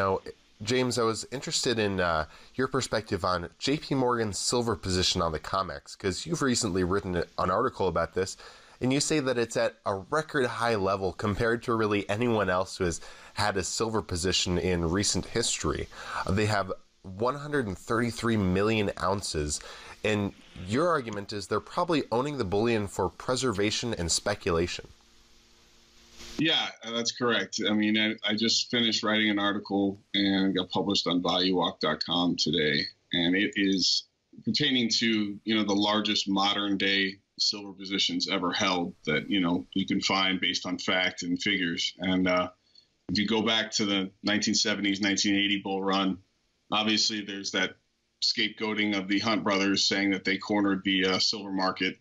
Now, James, I was interested in uh, your perspective on JP Morgan's silver position on the COMEX because you've recently written an article about this, and you say that it's at a record high level compared to really anyone else who has had a silver position in recent history. They have 133 million ounces, and your argument is they're probably owning the bullion for preservation and speculation. Yeah, that's correct. I mean, I, I, just finished writing an article and got published on ValueWalk.com today, and it is pertaining to you know the largest modern day silver positions ever held that you know you can find based on fact and figures. And uh, if you go back to the 1970s, 1980 bull run, obviously there's that scapegoating of the Hunt brothers saying that they cornered the uh, silver market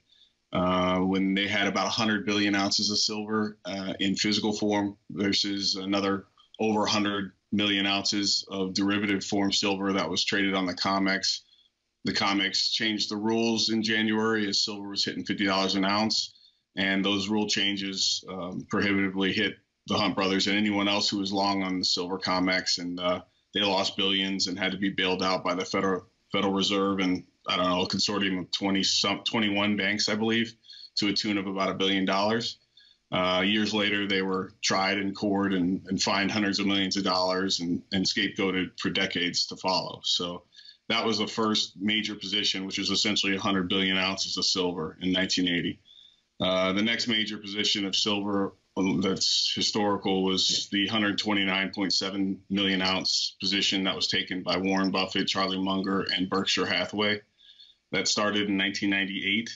uh, when they had about 100 billion ounces of silver uh, in physical form versus another over 100 million ounces of derivative form silver that was traded on the COMEX. The COMEX changed the rules in January as silver was hitting $50 an ounce, and those rule changes um, prohibitively hit the Hunt brothers and anyone else who was long on the silver COMEX, and uh, they lost billions and had to be bailed out by the Federal Federal Reserve and I don't know, a consortium of 20 some 21 banks, I believe, to a tune of about a billion dollars. Uh, years later, they were tried in court and, and fined hundreds of millions of dollars and, and scapegoated for decades to follow. So that was the first major position, which was essentially 100 billion ounces of silver in 1980. Uh, the next major position of silver um, that's historical was the 129.7 million ounce position that was taken by Warren Buffett, Charlie Munger, and Berkshire Hathaway that started in 1998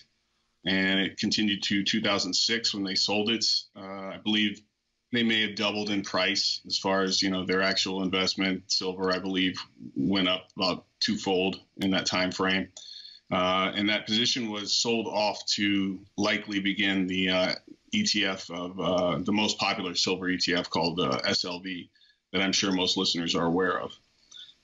and it continued to 2006 when they sold it. Uh, I believe they may have doubled in price as far as you know their actual investment. Silver, I believe, went up about twofold in that time frame, uh, and that position was sold off to likely begin the uh, ETF of uh, the most popular silver ETF called uh, SLV that I'm sure most listeners are aware of.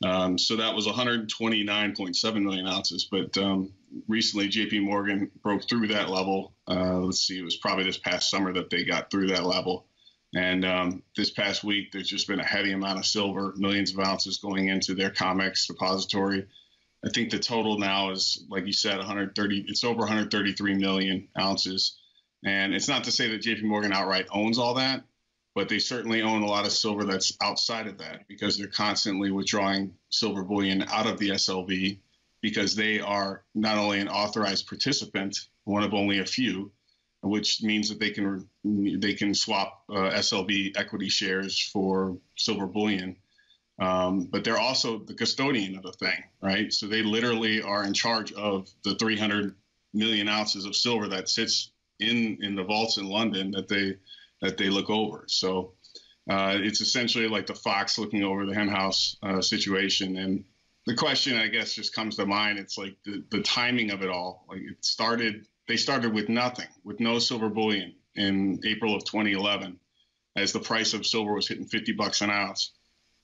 Um, so that was 129.7 million ounces. But um, recently, JP Morgan broke through that level. Uh, let's see, it was probably this past summer that they got through that level. And um, this past week, there's just been a heavy amount of silver, millions of ounces going into their COMEX depository. I think the total now is, like you said, 130. It's over 133 million ounces. And it's not to say that JP Morgan outright owns all that, but they certainly own a lot of silver that's outside of that because they're constantly withdrawing silver bullion out of the SLV because they are not only an authorized participant, one of only a few, which means that they can they can swap uh, SLV equity shares for silver bullion. Um, but they're also the custodian of the thing, right? So they literally are in charge of the 300 million ounces of silver that sits in in the vaults in London that they that they look over. So uh, it's essentially like the fox looking over the henhouse uh, situation. And the question, I guess, just comes to mind. It's like the, the timing of it all. Like it started, they started with nothing, with no silver bullion in April of 2011, as the price of silver was hitting 50 bucks an ounce.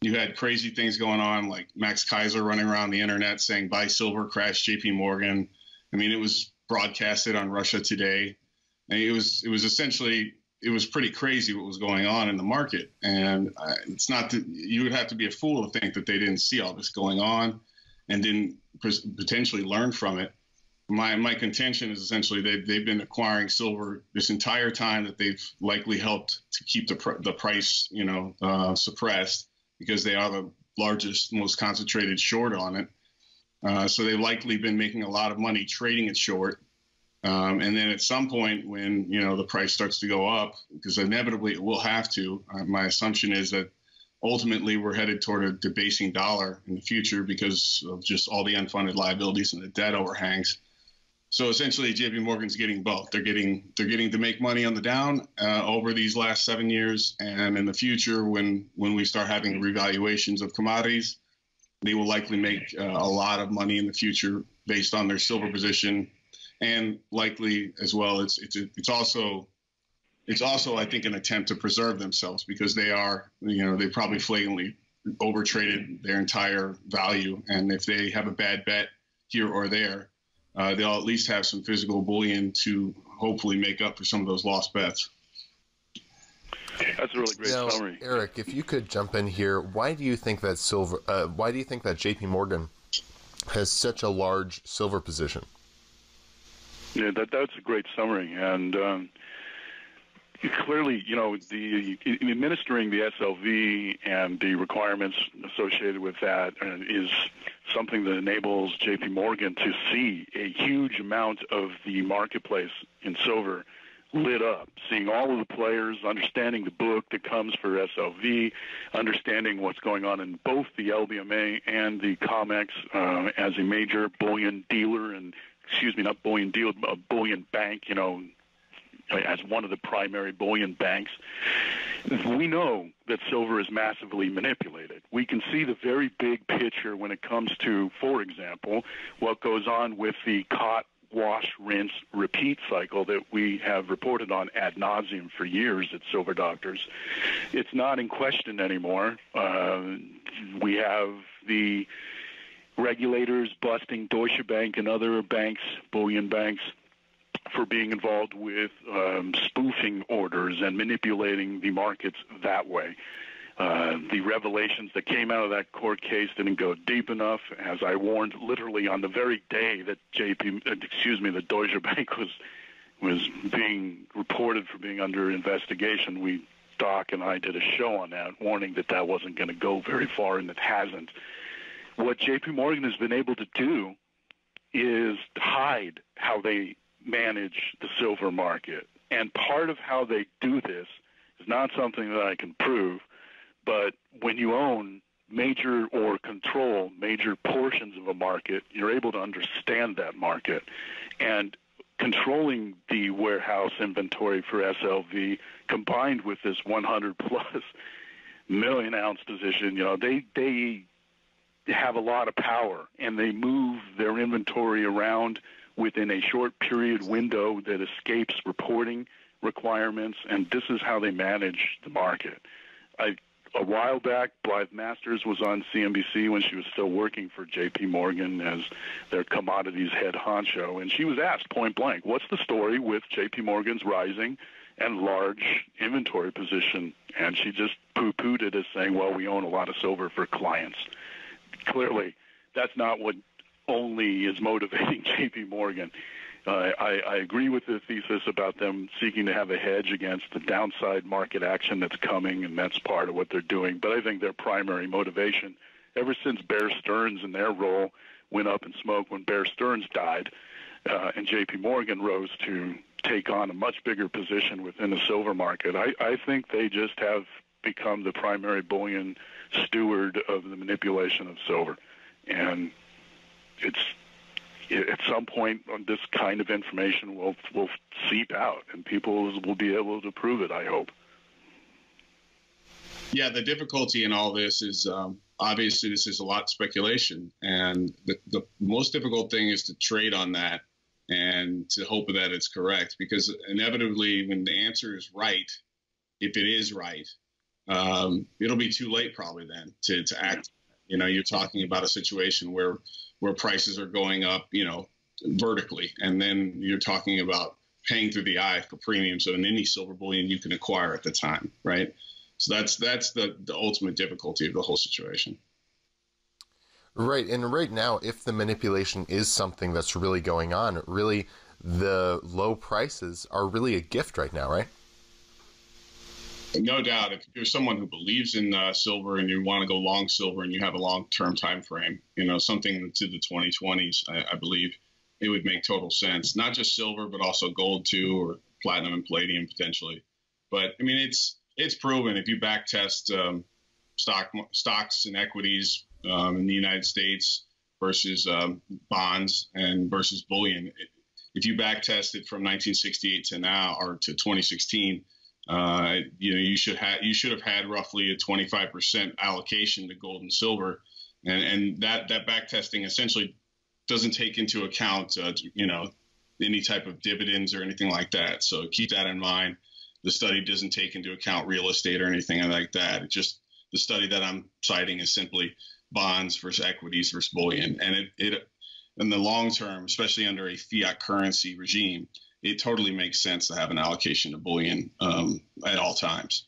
You had crazy things going on, like Max Keiser running around the internet saying buy silver, crash JP Morgan. I mean, it was broadcasted on Russia Today. And it was it was essentially it was pretty crazy what was going on in the market. And uh, it's not that you would have to be a fool to think that they didn't see all this going on and didn't potentially learn from it. My, my contention is essentially they've, they've been acquiring silver this entire time that they've likely helped to keep the, pr- the price, you know, uh, suppressed because they are the largest, most concentrated short on it. Uh, so they've likely been making a lot of money trading it short um, and then at some point, when you know the price starts to go up, because inevitably it will have to, uh, my assumption is that ultimately we're headed toward a debasing dollar in the future because of just all the unfunded liabilities and the debt overhangs. So essentially, J.P. Morgan's getting both. They're getting they're getting to make money on the down uh, over these last seven years, and in the future, when when we start having revaluations of commodities, they will likely make uh, a lot of money in the future based on their silver position and likely as well, it's it's it's also it's also I think an attempt to preserve themselves because they are you know they probably flagrantly overtraded their entire value, and if they have a bad bet here or there, uh, they'll at least have some physical bullion to hopefully make up for some of those lost bets. That's a really great now, summary. Eric, if you could jump in here, why do you think that silver? Uh, why do you think that J.P. Morgan has such a large silver position? Yeah, that that's a great summary, and um, clearly, you know, the administering the SLV and the requirements associated with that uh, something that enables J.P. Morgan to see a huge amount of the marketplace in silver lit up, seeing all of the players, understanding the book that comes for SLV, understanding what's going on in both the LBMA and the COMEX uh, as a major bullion dealer and excuse me, not bullion deal, a bullion bank, you know, as one of the primary bullion banks. We know that silver is massively manipulated. We can see the very big picture when it comes to, for example, what goes on with the COT wash, rinse, repeat cycle that we have reported on ad nauseum for years at Silver Doctors. It's not in question anymore. Uh, we have the regulators busting Deutsche Bank and other banks, bullion banks, for being involved with um, spoofing orders and manipulating the markets that way. Uh, the revelations that came out of that court case didn't go deep enough. As I warned, literally on the very day that JP, uh, excuse me, the Deutsche Bank was was being reported for being under investigation, we Doc and I did a show on that, warning that that wasn't going to go very far, and it hasn't. What J.P. Morgan has been able to do is hide how they manage the silver market, and part of how they do this is not something that I can prove but when you own major or control major portions of a market, you're able to understand that market. And controlling the warehouse inventory for SLV combined with this 100 plus million ounce position, you know, they, they have a lot of power and they move their inventory around within a short period window that escapes reporting requirements. And this is how they manage the market. I a while back, Blythe Masters was on CNBC when she was still working for J.P. Morgan as their commodities head honcho, and she was asked point blank, "What's the story with J.P. Morgan's rising and large inventory position?" And she just poo-pooed it as saying, "Well, we own a lot of silver for clients." Clearly, that's not what only is motivating J.P. Morgan. Uh, I, I agree with the thesis about them seeking to have a hedge against the downside market action that's coming, and that's part of what they're doing. But I think their primary motivation, ever since Bear Stearns and their role went up in smoke when Bear Stearns died, uh, and J.P. Morgan rose to take on a much bigger position within the silver market, I, I think they just have become the primary bullion steward of the manipulation of silver, and it's at some point this kind of information will will seep out and people will be able to prove it i hope. Yeah the difficulty in all this is um, obviously this is a lot of speculation and the, the most difficult thing is to trade on that and to hope that it's correct because inevitably when the answer is right if it is right um, it'll be too late probably then to, to act you know you're talking about a situation where where prices are going up, you know, vertically. And then you're talking about paying through the eye for premiums in any silver bullion you can acquire at the time, right? So that's that's the, the ultimate difficulty of the whole situation. Right. And right now, if the manipulation is something that's really going on, really the low prices are really a gift right now, right? No doubt. If you're someone who believes in uh, silver and you want to go long silver and you have a long-term time frame, you know, something to the 2020s, I, I believe it would make total sense. Not just silver, but also gold too, or platinum and palladium potentially. But I mean, it's it's proven if you back test um, stock stocks and equities um, in the United States versus um, bonds and versus bullion. If you back test it from 1968 to now or to 2016 uh, you know, you should have you should have had roughly a 25% allocation to gold and silver, and and that that back testing essentially doesn't take into account uh, you know any type of dividends or anything like that. So keep that in mind. The study doesn't take into account real estate or anything like that. It just the study that I'm citing is simply bonds versus equities versus bullion, and it, it in the long term, especially under a fiat currency regime, it totally makes sense to have an allocation of bullion um, at all times.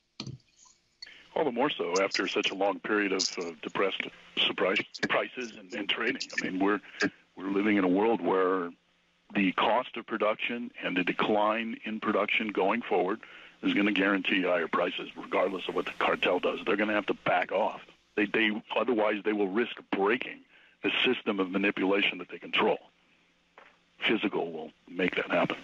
All the more so after such a long period of uh, depressed surprise prices and, and trading. I mean, we're we're living in a world where the cost of production and the decline in production going forward is going to guarantee higher prices, regardless of what the cartel does. They're going to have to back off. They, they otherwise they will risk breaking the system of manipulation that they control. Physical will make that happen.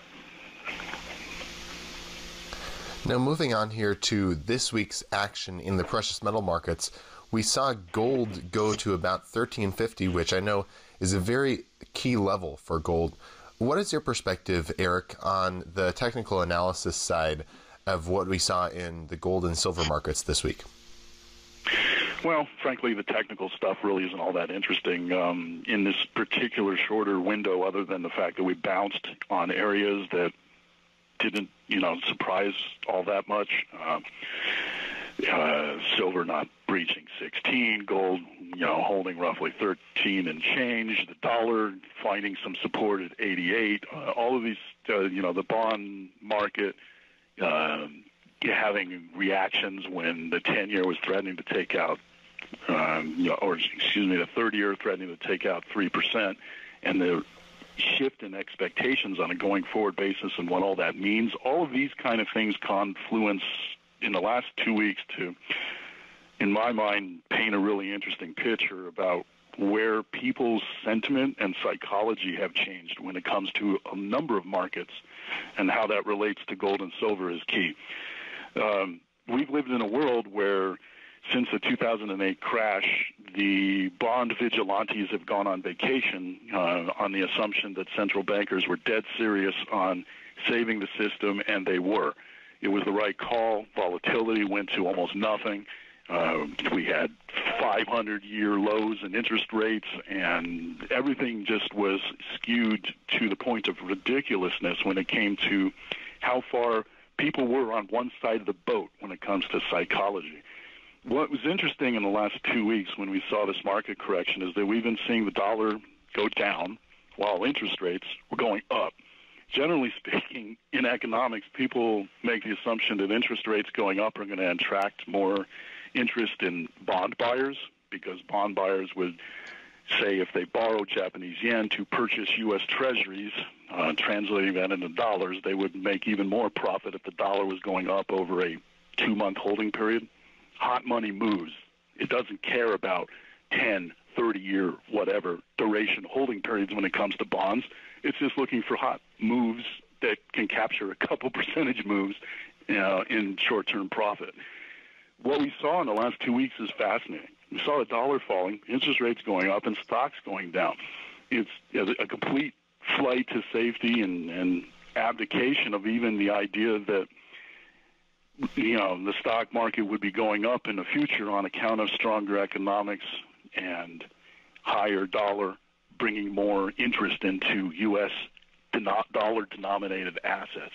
Now, moving on here to this week's action in the precious metal markets, we saw gold go to about 1350, which I know is a very key level for gold. What is your perspective, Eric, on the technical analysis side of what we saw in the gold and silver markets this week? Well, frankly, the technical stuff really isn't all that interesting um, in this particular shorter window, other than the fact that we bounced on areas that didn't, you know, surprise all that much. Uh, uh, silver not breaching 16, gold, you know, holding roughly 13 and change, the dollar finding some support at 88. Uh, all of these, uh, you know, the bond market um, having reactions when the 10 year was threatening to take out, um, or excuse me, the 30 year threatening to take out 3%, and the shift in expectations on a going forward basis and what all that means. All of these kind of things confluence in the last two weeks to, in my mind, paint a really interesting picture about where people's sentiment and psychology have changed when it comes to a number of markets and how that relates to gold and silver is key. Um, we've lived in a world where since the 2008 crash, the bond vigilantes have gone on vacation uh, on the assumption that central bankers were dead serious on saving the system, and they were. It was the right call. Volatility went to almost nothing. Uh, we had 500 year lows in interest rates, and everything just was skewed to the point of ridiculousness when it came to how far people were on one side of the boat when it comes to psychology. What was interesting in the last two weeks when we saw this market correction is that we've been seeing the dollar go down while interest rates were going up. Generally speaking, in economics, people make the assumption that interest rates going up are going to attract more interest in bond buyers because bond buyers would say if they borrow Japanese yen to purchase U.S. treasuries, uh, translating that into dollars, they would make even more profit if the dollar was going up over a two month holding period. Hot money moves. It doesn't care about 10, 30 year, whatever duration holding periods when it comes to bonds. It's just looking for hot moves that can capture a couple percentage moves uh, in short term profit what we saw in the last two weeks is fascinating. We saw the dollar falling, interest rates going up, and stocks going down. It's a complete flight to safety and, and abdication of even the idea that you know the stock market would be going up in the future on account of stronger economics and higher dollar bringing more interest into U.S. dollar denominated assets.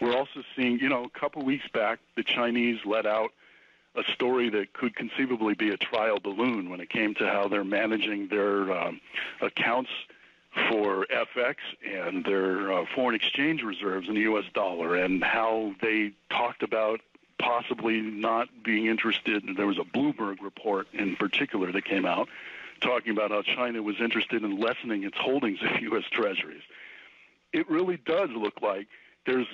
We're also seeing, you know, a couple weeks back, the Chinese let out a story that could conceivably be a trial balloon when it came to how they're managing their um, accounts for FX and their uh, foreign exchange reserves in the U.S. dollar, and how they talked about possibly not being interested. There was a Bloomberg report in particular that came out talking about how China was interested in lessening its holdings of U.S. Treasuries. It really does look like there's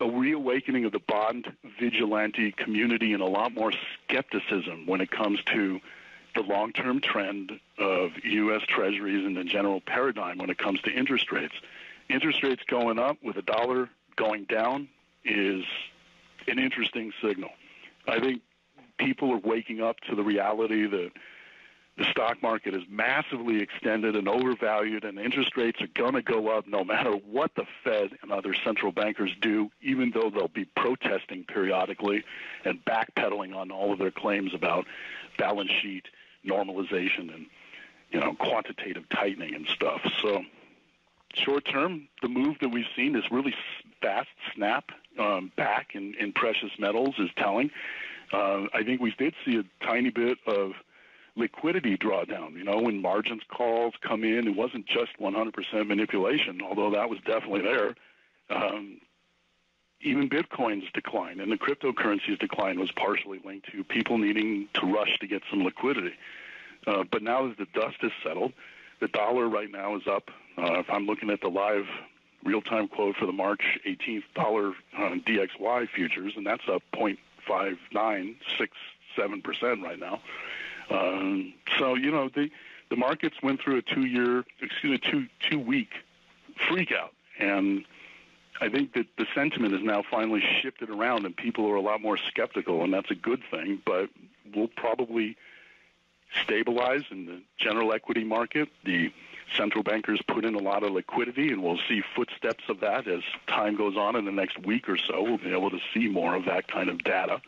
a reawakening of the bond vigilante community and a lot more skepticism when it comes to the long term trend of U.S. Treasuries and the general paradigm when it comes to interest rates. Interest rates going up with a dollar going down is an interesting signal. I think people are waking up to the reality that the stock market is massively extended and overvalued, and interest rates are going to go up no matter what the Fed and other central bankers do, even though they'll be protesting periodically and backpedaling on all of their claims about balance sheet normalization and you know quantitative tightening and stuff. So, short term, the move that we've seen, is really fast snap um, back in, in precious metals, is telling. Uh, I think we did see a tiny bit of liquidity drawdown. You know, when margins calls come in, it wasn't just 100% manipulation, although that was definitely there. um, even Bitcoin's decline and the cryptocurrency's decline was partially linked to people needing to rush to get some liquidity. Uh, but now, as the dust has settled, the dollar right now is up. Uh, if I'm looking at the live real-time quote for the March 18th dollar uh, DXY futures, and that's up 0.5967 percent right now. Um, so you know the the markets went through a two-year, excuse me, two two-week freakout, and I think that the sentiment is now finally shifted around, and people are a lot more skeptical, and that's a good thing. But we'll probably stabilize in the general equity market. The central bankers put in a lot of liquidity, and we'll see footsteps of that as time goes on in the next week or so. We'll be able to see more of that kind of data.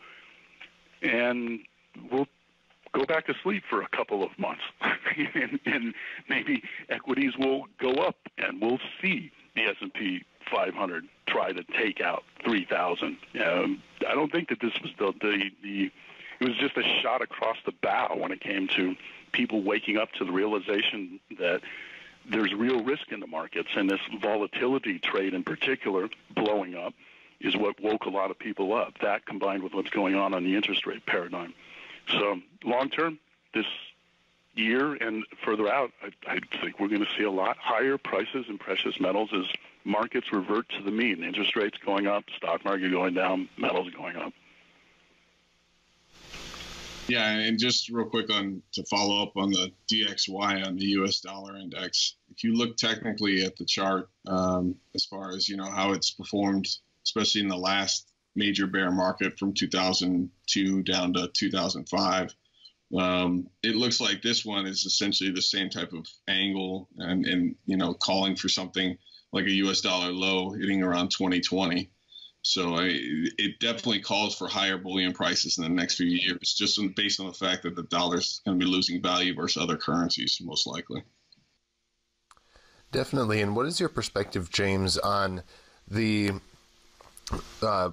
And we'll go back to sleep for a couple of months, and, and maybe equities will go up, and we'll see the S&P 500 try to take out 3,000. Um, I don't think that this was the, the the it was just a shot across the bow when it came to people waking up to the realization that there's real risk in the markets, and this volatility trade in particular blowing up is what woke a lot of people up. That combined with what's going on on the interest rate paradigm. So long term, this year and further out, I, I think we're going to see a lot higher prices in precious metals as markets revert to the mean. Interest rates going up, stock market going down, metals going up. Yeah, and just real quick on to follow up on the DXY on the U.S. dollar index. If you look technically at the chart, um, as far as you know how it's performed, especially in the last major bear market from 2002 down to 2005, um, it looks like this one is essentially the same type of angle and, and you know calling for something like a U.S. dollar low hitting around 2020. So I, it definitely calls for higher bullion prices in the next few years, just based on the fact that the dollar's going to be losing value versus other currencies, most likely. Definitely. And what is your perspective, James, on the uh,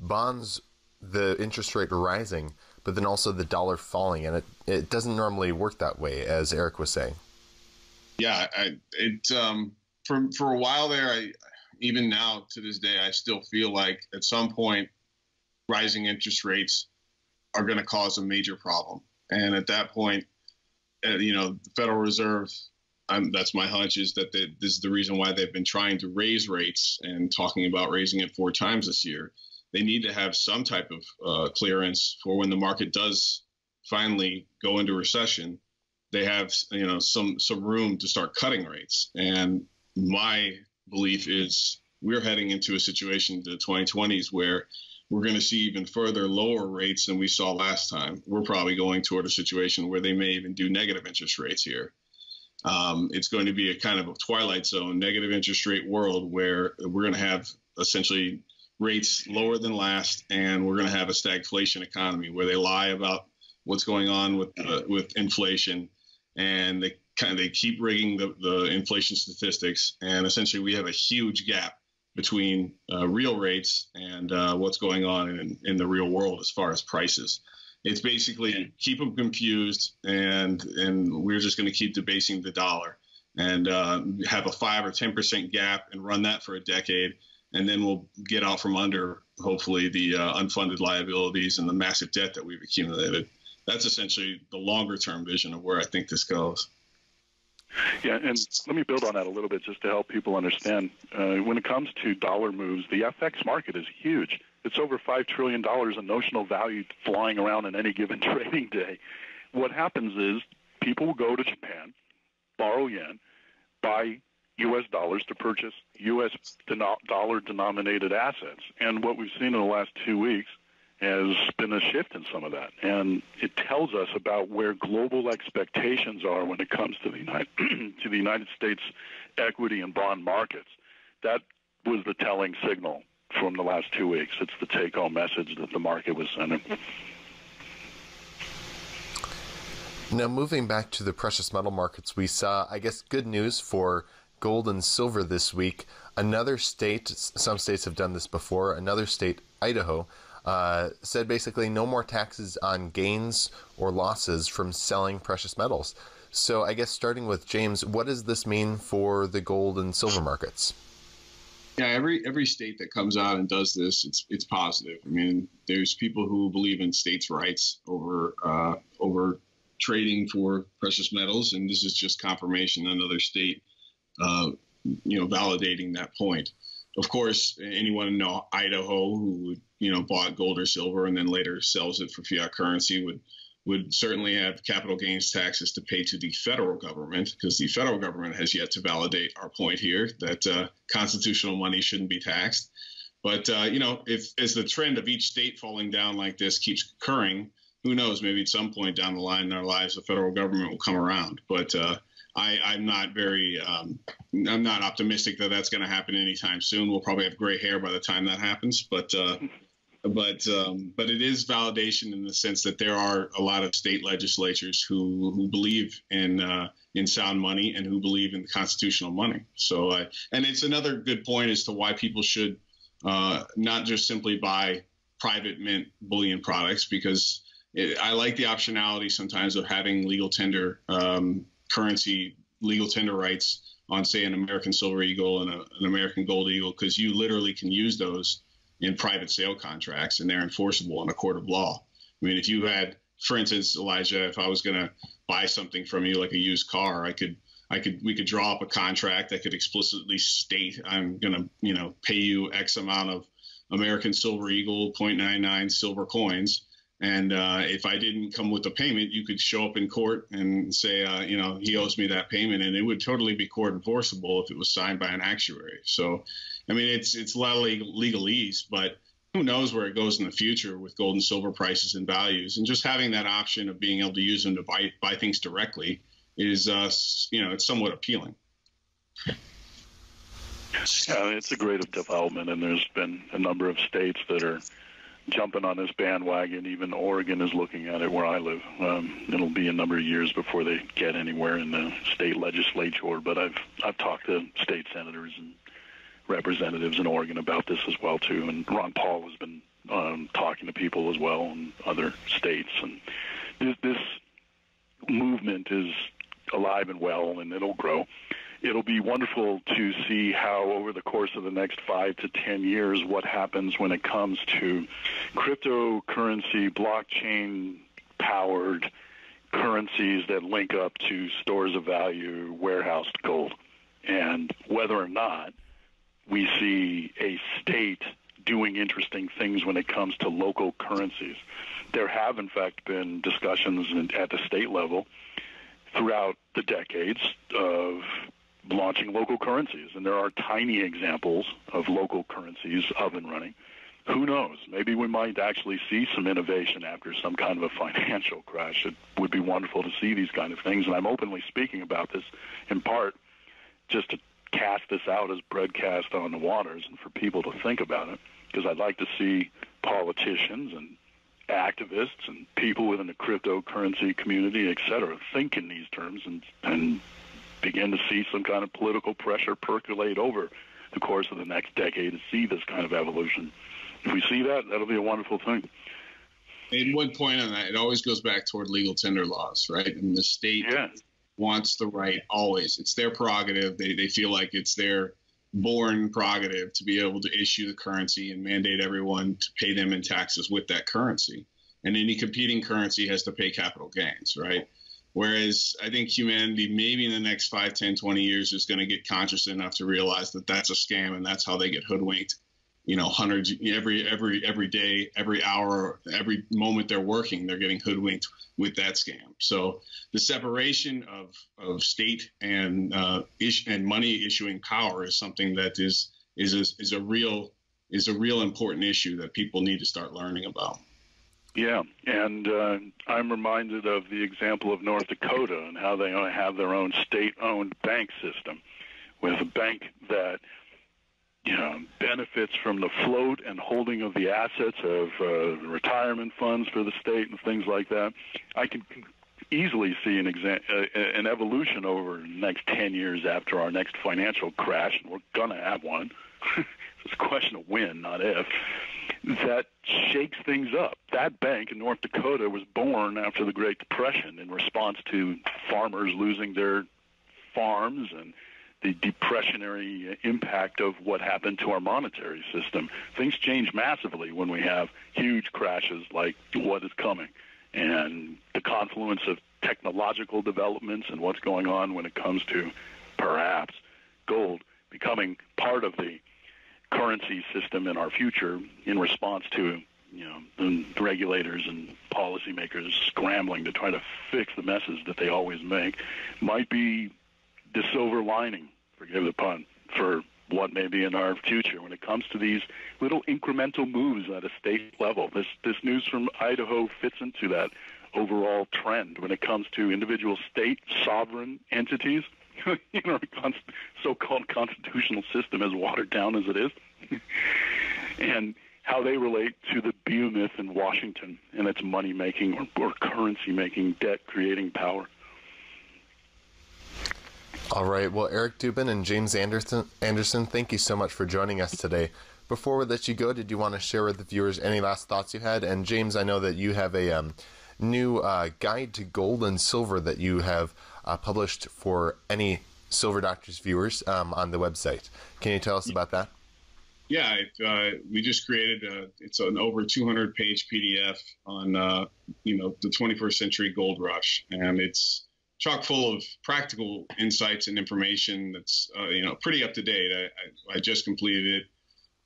bonds, the interest rate rising, but then also the dollar falling? And it, it doesn't normally work that way, as Eric was saying. Yeah, I, it um, for for a while there, I even now to this day, I still feel like at some point, rising interest rates are going to cause a major problem. And at that point, uh, you know, the Federal Reserve, um, that's my hunch, is that they, this is the reason why they've been trying to raise rates and talking about raising it four times this year. They need to have some type of uh, clearance for when the market does finally go into recession. They have, you know, some some room to start cutting rates. And my belief is we're heading into a situation the 2020s where we're going to see even further lower rates than we saw last time. We're probably going toward a situation where they may even do negative interest rates here. Um, it's going to be a kind of a twilight zone, negative interest rate world where we're going to have essentially rates lower than last, and we're going to have a stagflation economy where they lie about what's going on with uh, with inflation, and they kind of they keep rigging the, the inflation statistics, and essentially we have a huge gap between uh, real rates and uh, what's going on in, in the real world as far as prices. It's basically keep them confused, and and we're just going to keep debasing the dollar and uh, have a five or ten percent gap and run that for a decade, and then we'll get out from under hopefully the uh, unfunded liabilities and the massive debt that we've accumulated. That's essentially the longer term vision of where I think this goes. Yeah, and let me build on that a little bit just to help people understand. Uh, when it comes to dollar moves, the FX market is huge. It's over $5 trillion in notional value flying around in any given trading day. What happens is people will go to Japan, borrow yen, buy U.S. dollars to purchase U.S. dollar denominated assets. And what we've seen in the last two weeks has been a shift in some of that. And it tells us about where global expectations are when it comes to the United, to the United States equity and bond markets. That was the telling signal from the last two weeks. It's the take home message that the market was sending. Now, moving back to the precious metal markets, we saw, I guess, good news for gold and silver this week. Another state, some states have done this before, another state, Idaho, uh, said basically no more taxes on gains or losses from selling precious metals. So I guess starting with James, what does this mean for the gold and silver markets? Yeah, every every state that comes out and does this, it's it's positive. I mean, there's people who believe in states' rights over uh, over trading for precious metals, and this is just confirmation. Another state, uh, you know, validating that point. Of course, anyone in Idaho who you know bought gold or silver and then later sells it for fiat currency would would certainly have capital gains taxes to pay to the federal government because the federal government has yet to validate our point here that uh, constitutional money shouldn't be taxed. But uh, you know, if as the trend of each state falling down like this keeps occurring, who knows? Maybe at some point down the line in our lives, the federal government will come around. But uh, I, am not very, um, I'm not optimistic that that's going to happen anytime soon. We'll probably have gray hair by the time that happens. But uh, but um, but it is validation in the sense that there are a lot of state legislatures who who believe in uh, in sound money and who believe in constitutional money. So uh, and it's another good point as to why people should uh, not just simply buy private mint bullion products because it, I like the optionality sometimes of having legal tender um, currency legal tender rights on say an American Silver Eagle and a, an American Gold Eagle because you literally can use those in private sale contracts and they're enforceable in a court of law. I mean, if you had, for instance, Elijah, if I was going to buy something from you like a used car, I could, I could, we could draw up a contract that could explicitly state I'm going to, you know, pay you X amount of American Silver Eagle 0.99 silver coins. And uh, if I didn't come with the payment, you could show up in court and say, uh, you know, he owes me that payment, and it would totally be court enforceable if it was signed by an actuary. So I mean, it's it's a lot of legal, legalese, but who knows where it goes in the future with gold and silver prices and values. And just having that option of being able to use them to buy buy things directly is, uh, you know, it's somewhat appealing. Yeah, it's a great development, and there's been a number of states that are jumping on this bandwagon. Even Oregon is looking at it where I live. Um, it'll be a number of years before they get anywhere in the state legislature, but I've I've talked to state senators and representatives in Oregon about this as well too. And Ron Paul has been um, talking to people as well in other states. And this, this movement is alive and well, and it'll grow. It'll be wonderful to see how, over the course of the next five to ten years, what happens when it comes to cryptocurrency, blockchain powered currencies that link up to stores of value, warehoused gold, and whether or not we see a state doing interesting things when it comes to local currencies. There have, in fact, been discussions at the state level throughout the decades of launching local currencies, and there are tiny examples of local currencies up and running. Who knows? Maybe we might actually see some innovation after some kind of a financial crash. It would be wonderful to see these kind of things, and I'm openly speaking about this in part just to cast this out as broadcast on the waters and for people to think about it because I'd like to see politicians and activists and people within the cryptocurrency community, et cetera, think in these terms and, and begin to see some kind of political pressure percolate over the course of the next decade to see this kind of evolution. If we see that, that'll be a wonderful thing. And one point on that, it always goes back toward legal tender laws, right? And the state yeah wants the right always. It's their prerogative. They, they feel like it's their born prerogative to be able to issue the currency and mandate everyone to pay them in taxes with that currency. And any competing currency has to pay capital gains, right? Whereas I think humanity, maybe in the next 5, 10, 20 years, is going to get conscious enough to realize that that's a scam and that's how they get hoodwinked you know hundreds every every every day every hour every moment they're working they're getting hoodwinked with that scam. So the separation of of state and uh, ish, and money issuing power is something that is is a, is a real is a real important issue that people need to start learning about yeah, and uh, I'm reminded of the example of North Dakota and how they have their own state-owned bank system, with a bank that you know, benefits from the float and holding of the assets of uh, retirement funds for the state and things like that. I can easily see an exa- uh, an evolution over the next 10 years after our next financial crash, and we're going to have one. it's a question of when, not if. That shakes things up. That bank in North Dakota was born after the Great Depression in response to farmers losing their farms and the depressionary impact of what happened to our monetary system. Things change massively when we have huge crashes like what is coming, and the confluence of technological developments and what's going on when it comes to perhaps gold becoming part of the currency system in our future in response to you know the regulators and policymakers scrambling to try to fix the messes that they always make might be the silver lining, forgive the pun, for what may be in our future when it comes to these little incremental moves at a state level. This this news from Idaho fits into that overall trend when it comes to individual state sovereign entities. you know, so-called constitutional system, as watered down as it is, and how they relate to the behemoth in Washington and its money-making or, or currency-making, debt-creating power. All right. Well, Eric Dubin and James Anderson, Anderson, thank you so much for joining us today. Before we let you go, did you want to share with the viewers any last thoughts you had? And James, I know that you have a um, new uh, guide to gold and silver that you have uh, published for any Silver Doctors viewers um, on the website. Can you tell us about that? Yeah, it, uh, we just created a, it's an over 200 page PDF on uh, you know the 21st century gold rush, and it's chock full of practical insights and information that's uh, you know pretty up to date. I, I, I just completed it,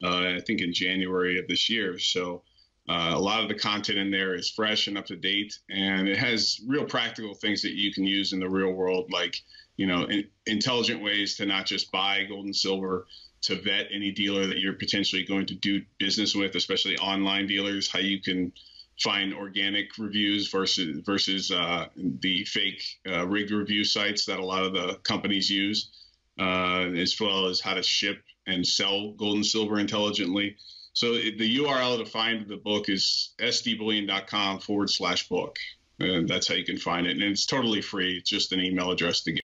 uh, I think in January of this year. So uh, a lot of the content in there is fresh and up to date, and it has real practical things that you can use in the real world, like you know in, intelligent ways to not just buy gold and silver. To vet any dealer that you're potentially going to do business with, especially online dealers, how you can find organic reviews versus versus uh, the fake uh, rigged review sites that a lot of the companies use, uh, as well as how to ship and sell gold and silver intelligently. So the URL to find the book is sdbullion.com forward slash book. And that's how you can find it. And it's totally free. It's just an email address to get.